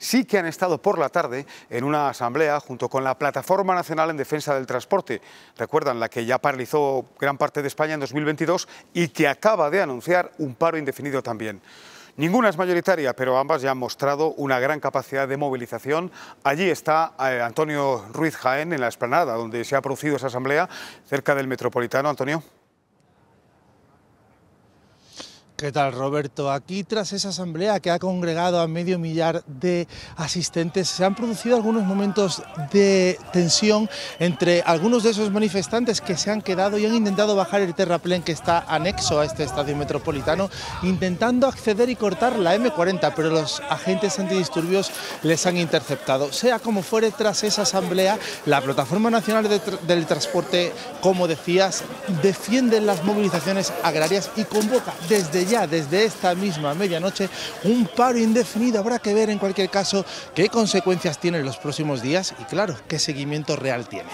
sí que han estado por la tarde en una asamblea junto con la Plataforma Nacional en Defensa del Transporte. Recuerdan la que ya paralizó gran parte de España en 2022 y que acaba de anunciar un paro indefinido también. Ninguna es mayoritaria, pero ambas ya han mostrado una gran capacidad de movilización. Allí está eh, Antonio Ruiz Jaén, en la esplanada, donde se ha producido esa asamblea, cerca del Metropolitano. Antonio. ¿Qué tal, Roberto? Aquí, tras esa asamblea que ha congregado a medio millar de asistentes, se han producido algunos momentos de tensión entre algunos de esos manifestantes que se han quedado y han intentado bajar el terraplén que está anexo a este estadio metropolitano, intentando acceder y cortar la M40, pero los agentes antidisturbios les han interceptado. Sea como fuere, tras esa asamblea, la Plataforma Nacional del Transporte, como decías, defiende las movilizaciones agrarias y convoca desde ya desde esta misma medianoche un paro indefinido. Habrá que ver en cualquier caso qué consecuencias tiene en los próximos días y claro, qué seguimiento real tiene.